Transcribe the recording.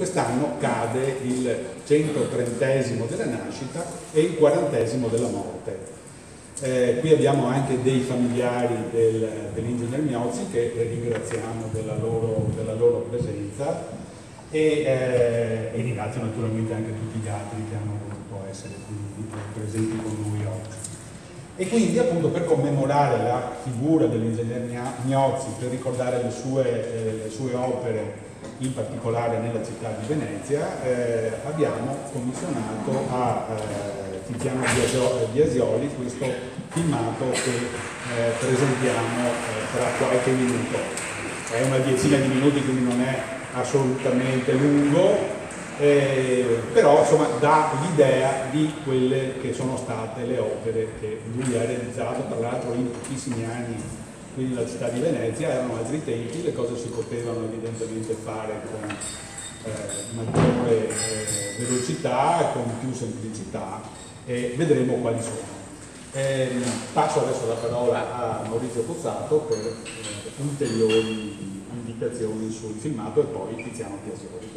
quest'anno cade il 130 della nascita e il 40 della morte. Eh, qui abbiamo anche dei familiari del, dell'ingegner Miozzi che ringraziamo della loro, della loro presenza e, eh, e, ringrazio naturalmente anche tutti gli altri che hanno voluto essere qui presenti con noi oggi. E quindi appunto per commemorare la figura dell'ingegner Miozzi, per ricordare le sue, eh, le sue, opere in particolare nella città di Venezia, eh, abbiamo commissionato a eh, Tiziano Biasioli questo filmato che eh, presentiamo eh, tra qualche minuto. È una decina di minuti quindi non è assolutamente lungo, eh, però insomma dà l'idea di quelle che sono state le opere che lui ha realizzato, tra l'altro in pochissimi anni qui nella città di Venezia, erano altri tempi, le cose si potevano evidentemente fare con eh, maggiore eh, velocità, con più semplicità e vedremo quali sono. Eh, passo adesso la parola a Maurizio Pozzato per eh, ulteriori indicazioni sul filmato e poi Tiziano Piasioli.